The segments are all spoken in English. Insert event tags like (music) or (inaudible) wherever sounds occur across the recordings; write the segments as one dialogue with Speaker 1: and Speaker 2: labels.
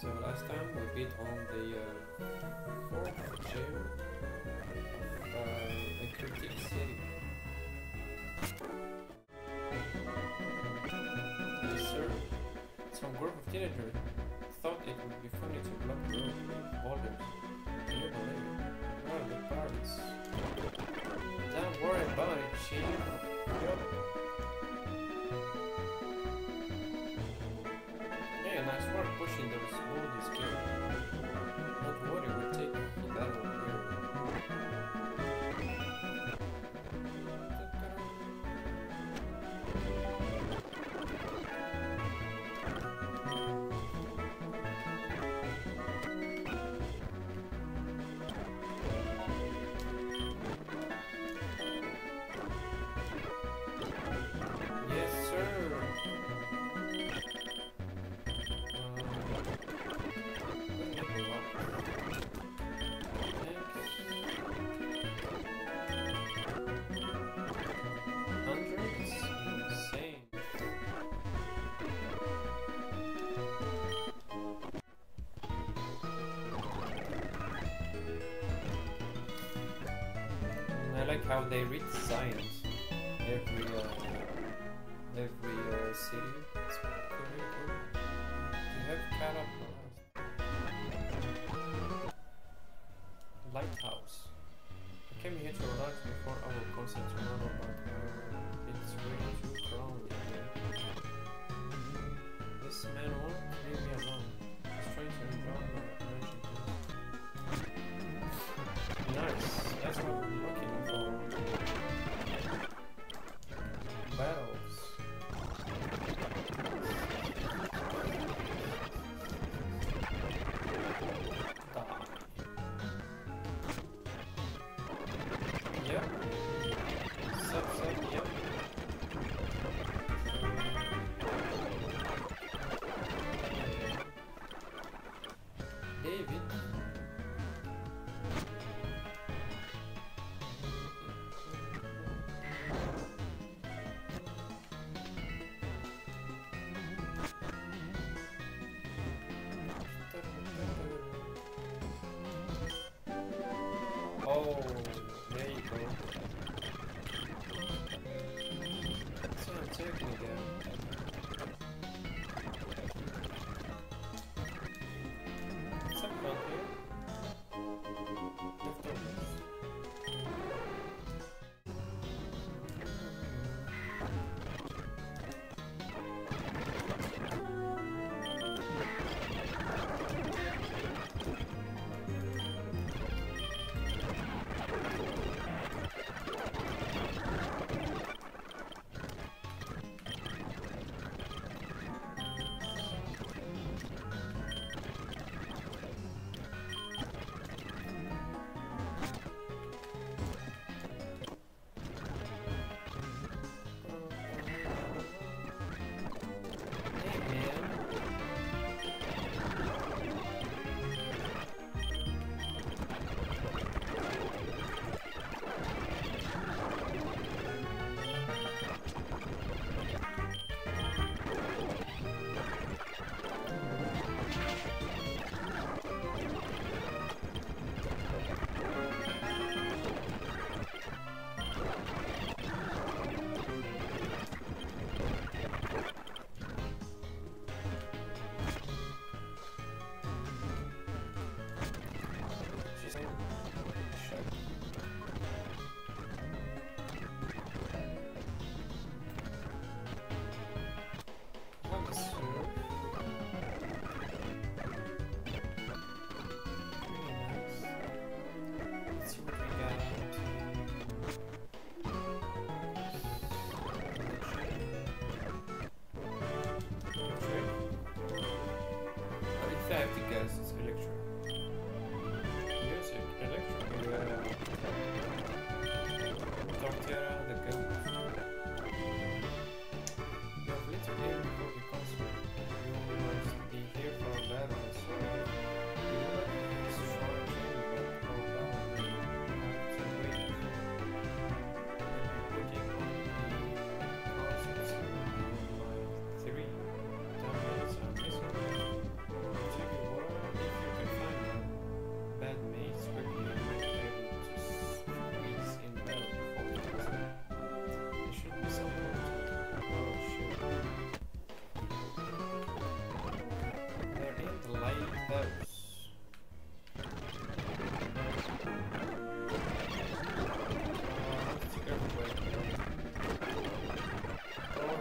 Speaker 1: So last time we beat on the uh, fourth chair of uh, Ecruteak city. Yes, sir. Some group of teenagers thought it would be funny to block the road. Can you believe it? Well, the parents. Don't worry about it, chief. How they read science every uh, every uh, city. You have Cataplast. Lighthouse. I came here to relax before our concert tomorrow, but uh, it's way too crowded here. This man won't leave me alone. He's trying to enjoy my magic. Nice. That's what we're looking for.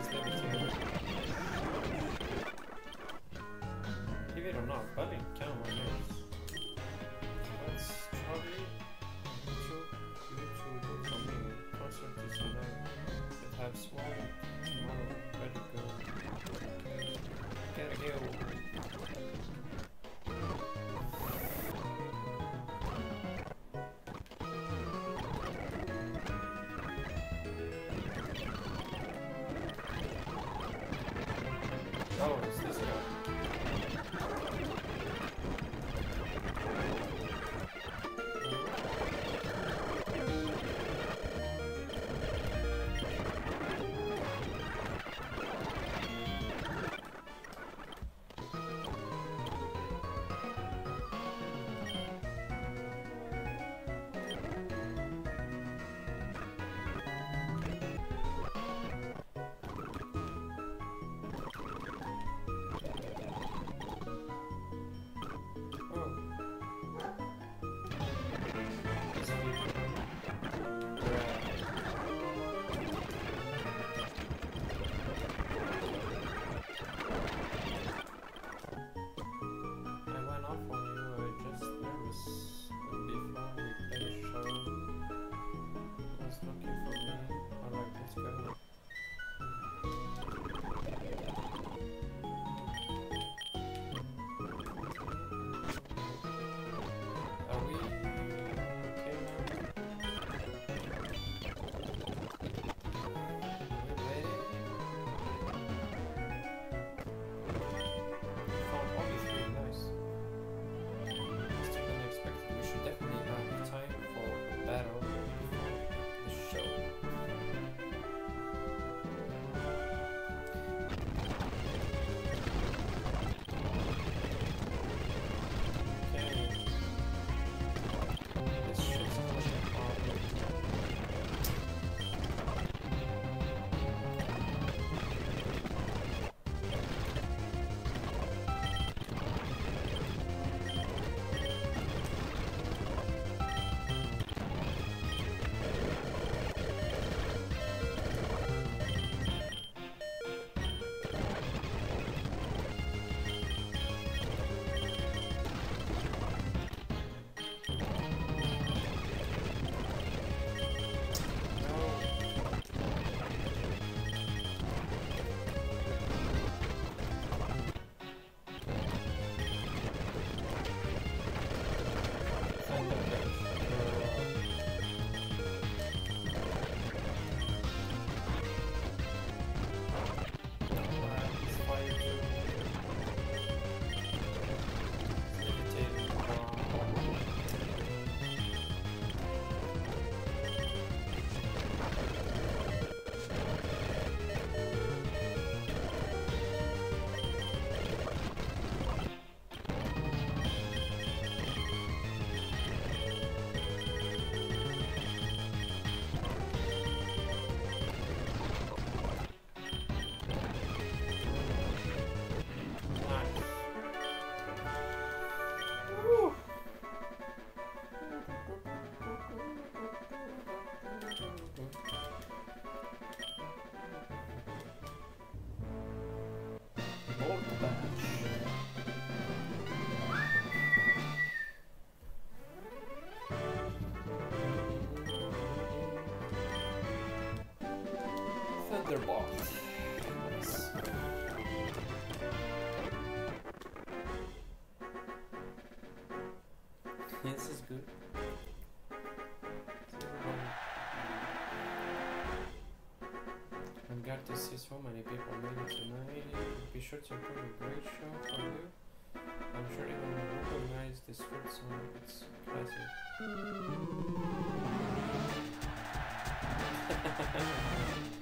Speaker 1: is there too. Believe it or not, Berlin can win. good. I'm glad to see so many people made it tonight. Be sure to put a great show for you. I'm sure they will recognize this first song. It's classic. (laughs) (laughs)